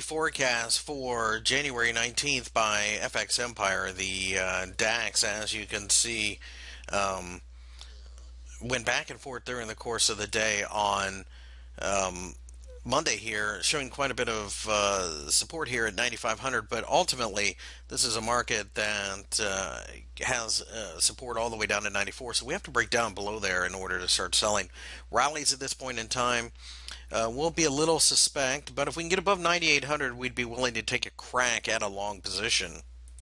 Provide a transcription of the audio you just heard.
forecast for January 19th by FX Empire. The uh, DAX, as you can see, um, went back and forth during the course of the day on um, Monday here, showing quite a bit of uh, support here at 9,500. But ultimately, this is a market that uh, has uh, support all the way down to 94. So we have to break down below there in order to start selling. Rallies at this point in time uh, will be a little suspect, but if we can get above 9,800, we'd be willing to take a crack at a long position.